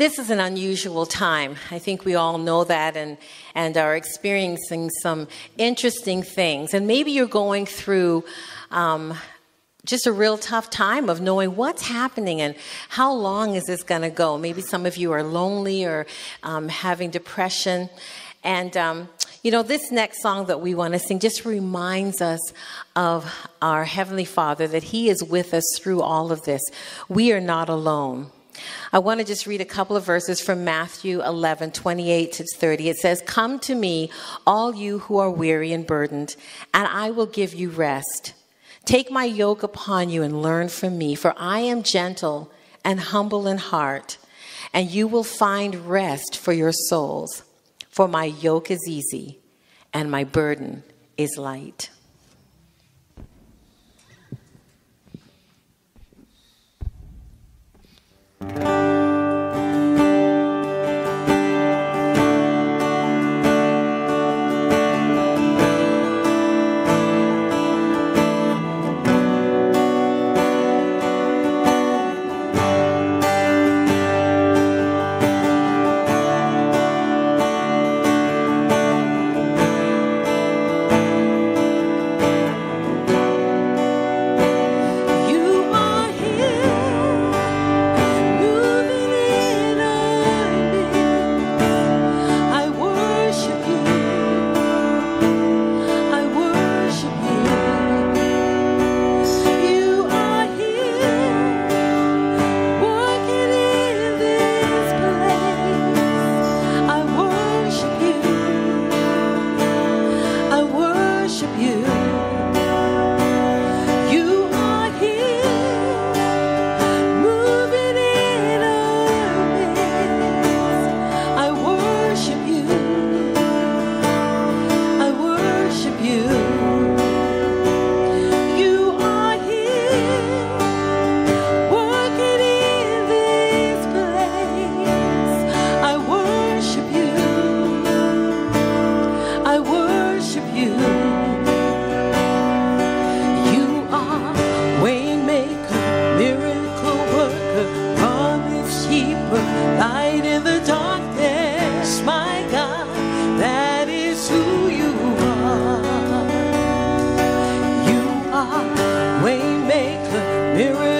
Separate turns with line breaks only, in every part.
This is an unusual time. I think we all know that and, and are experiencing some interesting things. And maybe you're going through um, just a real tough time of knowing what's happening and how long is this going to go. Maybe some of you are lonely or um, having depression. And, um, you know, this next song that we want to sing just reminds us of our Heavenly Father, that He is with us through all of this. We are not alone. I want to just read a couple of verses from Matthew 11, 28 to 30. It says, Come to me, all you who are weary and burdened, and I will give you rest. Take my yoke upon you and learn from me, for I am gentle and humble in heart, and you will find rest for your souls. For my yoke is easy and my burden is light. Mm-hmm.
That is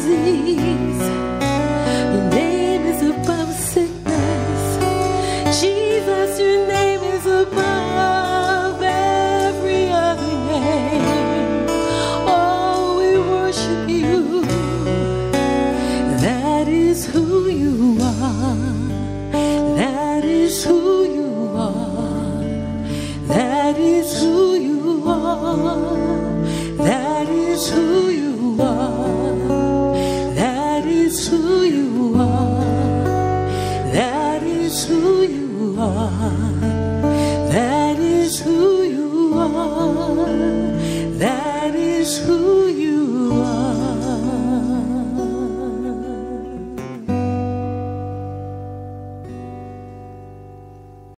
disease. Your name is above sickness. Jesus, your name is above every other name. Oh, we worship you. That is who you are. That is who you are. That is who you are. That is who are. That is who you are. That is who